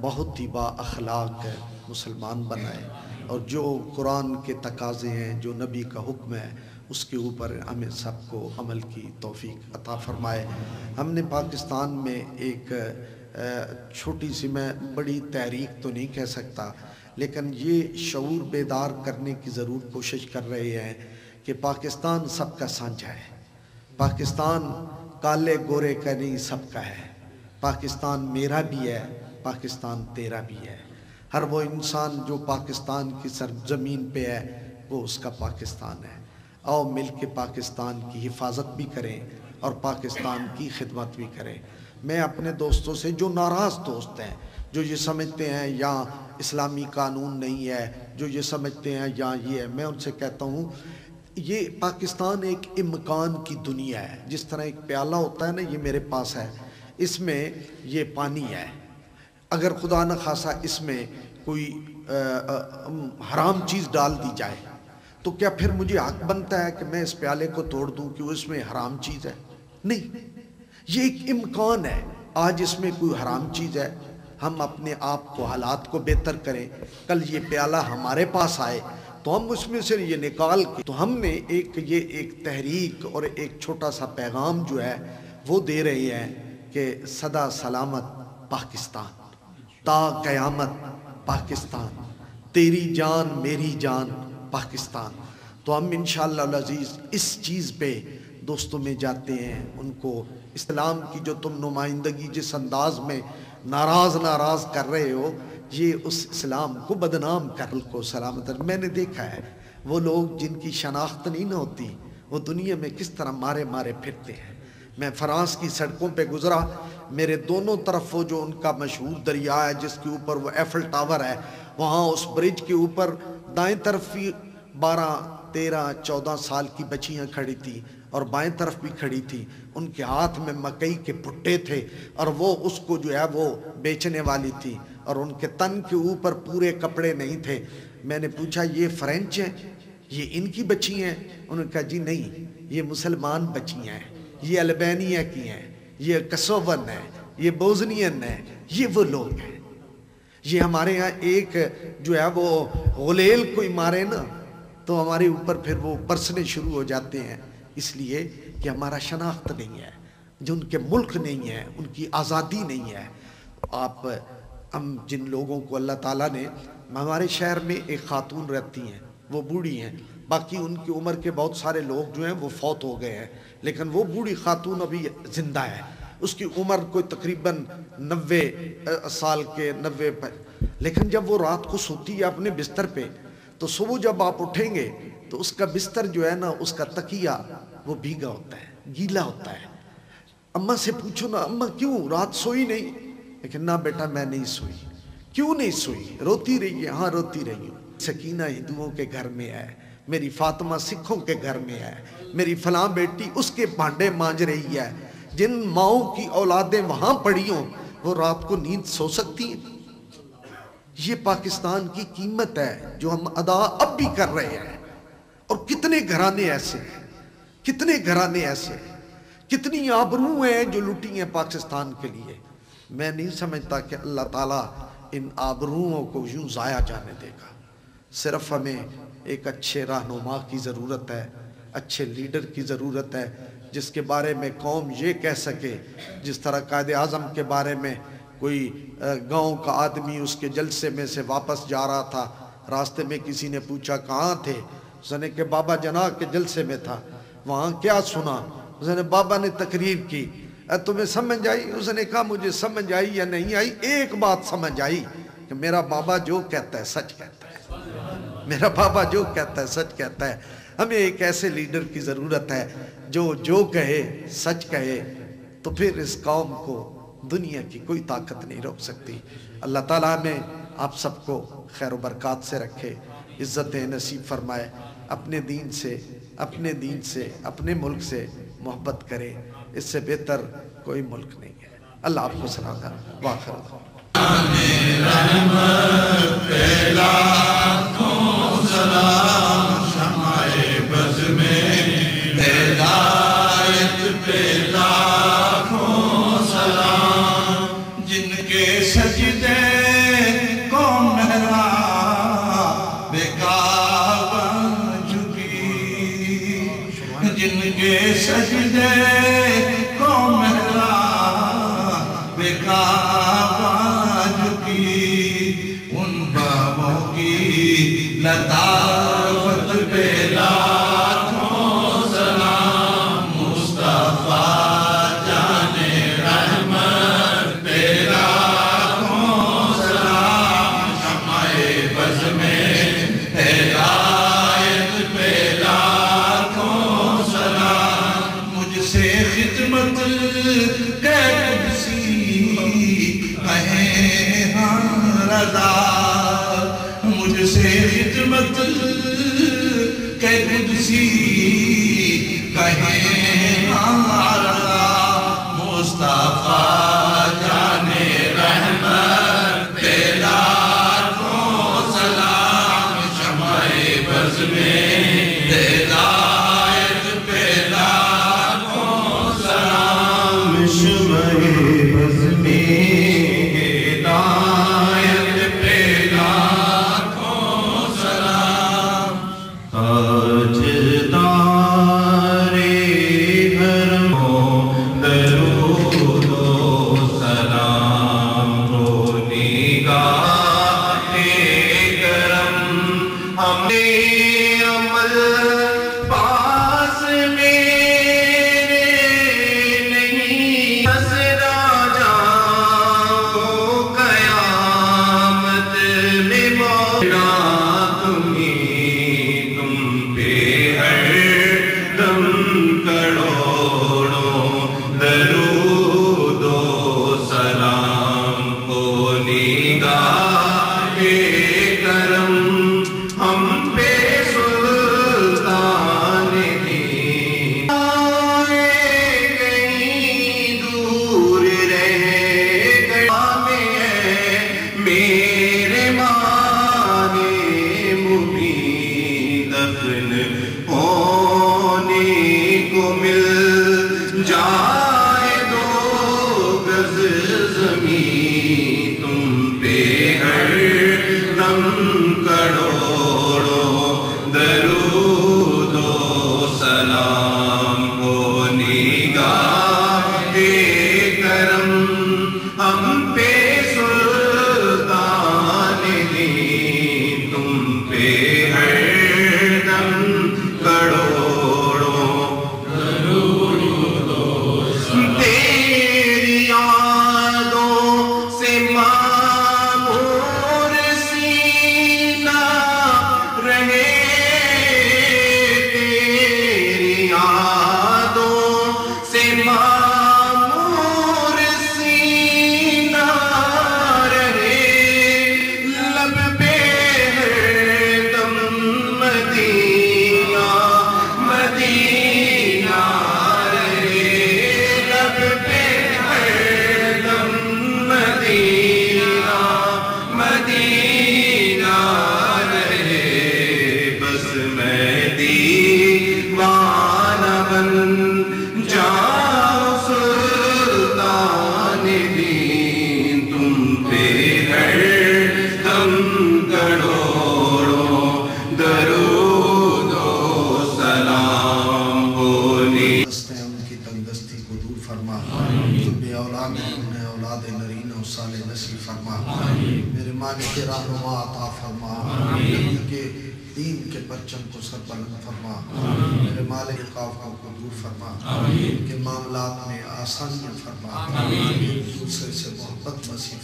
बहुत ही बाखलाक मुसलमान बनाए। और जो कुरान के तकाजे हैं, जो नबी का हुक्म है, उसके ऊपर हमें सबको अमल की तोफ़ी अता फ़रमाए। हमने पाकिस्तान में एक छोटी सी मैं बड़ी तहरीक तो नहीं कह सकता, लेकिन ये शूर बेदार करने की ज़रूर कोशिश कर रहे हैं कि पाकिस्तान सबका साझा है। पाकिस्तान काले गोरे का नहीं, सबका है। पाकिस्तान मेरा भी है पाकिस्तान तेरा भी है। हर वो इंसान जो पाकिस्तान की सरजमीन पे है, वो उसका पाकिस्तान है। आओ मिल के पाकिस्तान की हिफाजत भी करें और पाकिस्तान की खिदमत भी करें। मैं अपने दोस्तों से, जो नाराज़ दोस्त हैं, जो ये समझते हैं, या इस्लामी कानून नहीं है, जो ये समझते हैं, या ये है, मैं उनसे कहता हूँ, ये पाकिस्तान एक इमकान की दुनिया है। जिस तरह एक प्याला होता है ना, ये मेरे पास है। इसमें ये पानी है। अगर खुदा न खासा इसमें कोई आ, आ, हराम चीज़ डाल दी जाए तो क्या फिर मुझे हक बनता है कि मैं इस प्याले को तोड़ दूँ कि उसमें हराम चीज़ है? नहीं। ये एक इम्कान है। आज इसमें कोई हराम चीज़ है हम अपने आप को हालात को बेहतर करें। कल ये प्याला हमारे पास आए तो हम उसमें से ये निकाल के तो हमने एक ये एक तहरीक और एक छोटा सा पैगाम जो है वो दे रहे हैं कि सदा सलामत पाकिस्तान। ता क़यामत पाकिस्तान। तेरी जान, मेरी जान पाकिस्तान। तो हम इन अज़ीज़ इस चीज़ पे दोस्तों में जाते हैं, उनको इस्लाम की जो तुम नुमाइंदगी जिस अंदाज में नाराज़ नाराज़ कर रहे हो, ये उस इस्लाम को बदनाम कर, को सलामत मैंने देखा है, वो लोग जिनकी शनाख्त नहीं ना होती, वो दुनिया में किस तरह मारे मारे फिरते हैं। मैं फ्रांस की सड़कों पे गुजरा मेरे दोनों तरफ़ वो जो उनका मशहूर दरिया है, जिसके ऊपर वो एफल टावर है, वहाँ उस ब्रिज के ऊपर दाएँ तरफ़ भी बारह, तेरह, चौदह साल की बच्चियाँ खड़ी थी और बाएँ तरफ़ भी खड़ी थी। उनके हाथ में मकई के भुट्टे थे और वो उसको जो है वो बेचने वाली थी और उनके तन के ऊपर पूरे कपड़े नहीं थे। मैंने पूछा, ये फ्रेंच हैं? ये इनकी बच्ची हैं? उन्होंने कहा, जी नहीं, ये मुसलमान बच्चियाँ हैं, ये अल्बेनिया की हैं। ये कसोवन है, ये बोजनियन है, ये वो लोग हैं। ये हमारे यहाँ एक जो है वो गलेल कोई मारे ना तो हमारे ऊपर फिर वो बरसने शुरू हो जाते हैं। इसलिए कि हमारा शनाख्त नहीं है, जो उनके मुल्क नहीं है, उनकी आज़ादी नहीं है। आप, हम जिन लोगों को अल्लाह ताला ने, हमारे शहर में एक खातून रहती हैं, वो बूढ़ी हैं बाकी उनकी उम्र के बहुत सारे लोग जो हैं, वो फौत हो गए हैं। लेकिन वो बूढ़ी खातून अभी ज़िंदा है। उसकी उम्र कोई तकरीबन नब्बे साल के नब्बे लेकिन जब वो रात को सोती है अपने बिस्तर पे तो सुबह जब आप उठेंगे तो उसका बिस्तर जो है ना, उसका तकिया, वो भीगा होता है, गीला होता है। अम्मा से पूछो ना, अम्मा, क्यों? रात सोई नहीं? लेकिन, ना बेटा, मैं नहीं सोई। क्यों नहीं सोई? रोती रही है हाँ रोती रही हूँ सकीना हिंदुओं के घर में है। मेरी फातिमा सिखों के घर में है। मेरी फलां बेटी उसके भांडे मांझ रही है। जिन माओ की औलादें वहाँ पड़ी हों, वो रात को नींद सो सकती हैं। ये पाकिस्तान की कीमत है जो हम अदा अब भी कर रहे हैं। और कितने घराने ऐसे हैं, कितने घराने ऐसे हैं, कितनी आबरू हैं जो लुटी हैं पाकिस्तान के लिए। मैं नहीं समझता कि अल्लाह ताला इन आबरुओं को यूँ ज़ाया जाने देगा। सिर्फ़ हमें एक अच्छे रहनुमा की ज़रूरत है, अच्छे लीडर की ज़रूरत है, जिसके बारे में कौम ये कह सके, जिस तरह कायद अज़म के बारे में कोई गाँव का आदमी उसके जलसे में से वापस जा रहा था, रास्ते में किसी ने पूछा, कहाँ थे? उसने के बाबा जना के जलसे में था। वहाँ क्या सुना? उसने बाबा ने तकरीर की। तुम्हें समझ आई? उसने कहा, मुझे समझ आई या नहीं आई, एक बात समझ आई कि मेरा बाबा जो कहता है, सच कहता है। मेरा बाबा जो कहता है, सच कहता है। हमें एक ऐसे लीडर की ज़रूरत है, जो जो कहे, सच कहे तो फिर इस कौम को दुनिया की कोई ताकत नहीं रोक सकती। अल्लाह ताला ने आप सबको खैर बरक़ात से रखे, इज़्ज़त नसीब फरमाए, अपने दीन से, अपने दीन से, अपने मुल्क से मोहब्बत करे। इससे बेहतर कोई मुल्क नहीं है। अल्लाह आपको सलाह वाखर। सजदे लताफत पे लाखों सलाम मुस्तफ़ा जाने रहमत पे लाखों सलाम में हिदायत पे लाखों सलाम मुझसे खिदमत कहें हाँ? मुझसे हिम्मत कैसी कहे हमारा मुस्तफ़ा जाने रहमत बेला को सलाम शमय बज में। Yeah. औलाद नरीना साल नसीब फरमा। मेरे मान के रहनुमा अता फरमा। के दीन के परचम को सर बुलंद फरमा मेरे मालिक काफों को दूर फरमा। के मामला में आसानियाँ फरमा। दूसरे से मोहब्बत नसीब